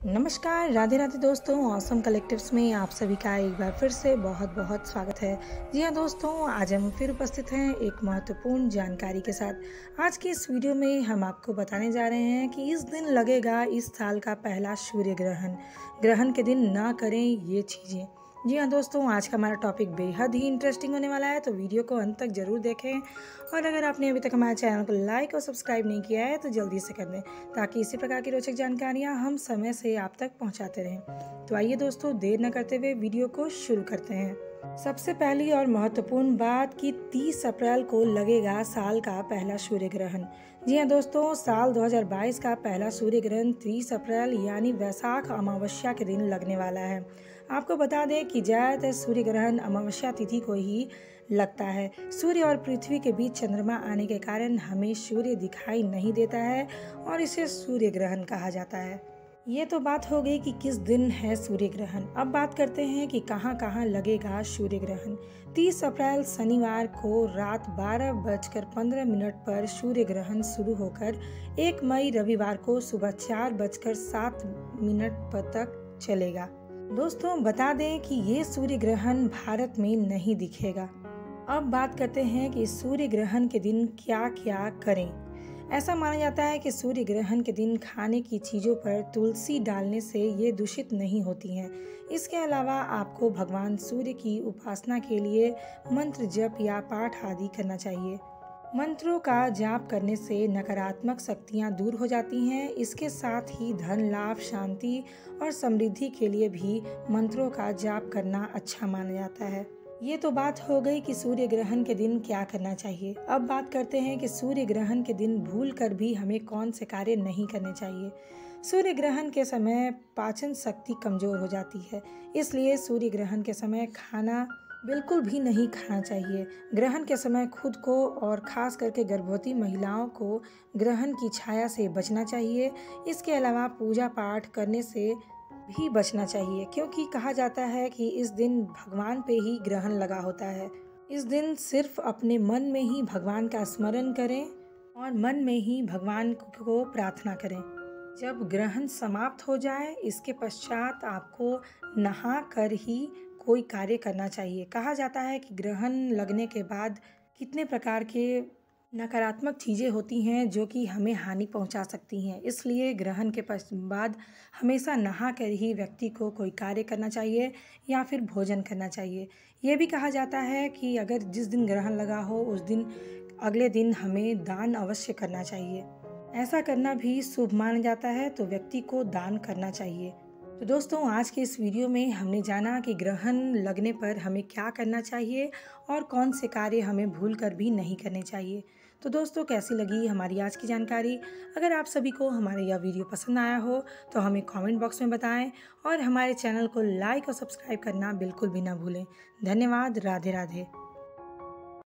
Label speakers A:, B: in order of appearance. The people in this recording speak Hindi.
A: नमस्कार, राधे राधे दोस्तों औसम कलेक्टिव्स में आप सभी का एक बार फिर से बहुत बहुत स्वागत है। जी हाँ दोस्तों, आज हम फिर उपस्थित हैं एक महत्वपूर्ण जानकारी के साथ। आज के इस वीडियो में हम आपको बताने जा रहे हैं कि इस दिन लगेगा इस साल का पहला सूर्य ग्रहण। ग्रहण के दिन ना करें ये चीज़ें। जी हाँ दोस्तों, आज का हमारा टॉपिक बेहद ही इंटरेस्टिंग होने वाला है तो वीडियो को अंत तक ज़रूर देखें। और अगर आपने अभी तक हमारे चैनल को लाइक और सब्सक्राइब नहीं किया है तो जल्दी से कर दें, ताकि इसी प्रकार की रोचक जानकारियाँ हम समय से आप तक पहुँचाते रहें। तो आइए दोस्तों, देर न करते हुए वीडियो को शुरू करते हैं। सबसे पहली और महत्वपूर्ण बात कि 30 अप्रैल को लगेगा साल का पहला सूर्य ग्रहण जी हाँ दोस्तों, साल 2022 का पहला सूर्य ग्रहण 30 अप्रैल यानी वैशाख अमावस्या के दिन लगने वाला है। आपको बता दें कि ज़्यादातर सूर्य ग्रहण अमावस्या तिथि को ही लगता है। सूर्य और पृथ्वी के बीच चंद्रमा आने के कारण हमें सूर्य दिखाई नहीं देता है और इसे सूर्य ग्रहण कहा जाता है। ये तो बात हो गई कि किस दिन है सूर्य ग्रहण अब बात करते हैं कि कहाँ कहाँ लगेगा सूर्य ग्रहण 30 अप्रैल शनिवार को रात बारह बजकर पंद्रह मिनट पर सूर्य ग्रहण शुरू होकर 1 मई रविवार को सुबह चार बजकर सात मिनट पर तक चलेगा। दोस्तों, बता दें कि ये सूर्य ग्रहण भारत में नहीं दिखेगा। अब बात करते हैं कि सूर्य ग्रहण के दिन क्या क्या करें। ऐसा माना जाता है कि सूर्य ग्रहण के दिन खाने की चीज़ों पर तुलसी डालने से ये दूषित नहीं होती हैं। इसके अलावा आपको भगवान सूर्य की उपासना के लिए मंत्र जप या पाठ आदि करना चाहिए। मंत्रों का जाप करने से नकारात्मक शक्तियाँ दूर हो जाती हैं। इसके साथ ही धन, लाभ, शांति और समृद्धि के लिए भी मंत्रों का जाप करना अच्छा माना जाता है। ये तो बात हो गई कि सूर्य ग्रहण के दिन क्या करना चाहिए। अब बात करते हैं कि सूर्य ग्रहण के दिन भूल कर भी हमें कौन से कार्य नहीं करने चाहिए। सूर्य ग्रहण के समय पाचन शक्ति कमज़ोर हो जाती है, इसलिए सूर्य ग्रहण के समय खाना बिल्कुल भी नहीं खाना चाहिए। ग्रहण के समय खुद को और ख़ास करके गर्भवती महिलाओं को ग्रहण की छाया से बचना चाहिए। इसके अलावा पूजा पाठ करने से भी बचना चाहिए, क्योंकि कहा जाता है कि इस दिन भगवान पे ही ग्रहण लगा होता है। इस दिन सिर्फ़ अपने मन में ही भगवान का स्मरण करें और मन में ही भगवान को प्रार्थना करें। जब ग्रहण समाप्त हो जाए, इसके पश्चात आपको नहा कर ही कोई कार्य करना चाहिए। कहा जाता है कि ग्रहण लगने के बाद कितने प्रकार के नकारात्मक चीज़ें होती हैं जो कि हमें हानि पहुँचा सकती हैं। इसलिए ग्रहण के बाद हमेशा नहा कर ही व्यक्ति को कोई कार्य करना चाहिए या फिर भोजन करना चाहिए। यह भी कहा जाता है कि अगर जिस दिन ग्रहण लगा हो, उस दिन, अगले दिन हमें दान अवश्य करना चाहिए। ऐसा करना भी शुभ माना जाता है तो व्यक्ति को दान करना चाहिए। तो दोस्तों, आज के इस वीडियो में हमने जाना कि ग्रहण लगने पर हमें क्या करना चाहिए और कौन से कार्य हमें भूल कर भी नहीं करने चाहिए। तो दोस्तों, कैसी लगी हमारी आज की जानकारी? अगर आप सभी को हमारा यह वीडियो पसंद आया हो तो हमें कमेंट बॉक्स में बताएँ और हमारे चैनल को लाइक और सब्सक्राइब करना बिल्कुल भी ना भूलें। धन्यवाद। राधे राधे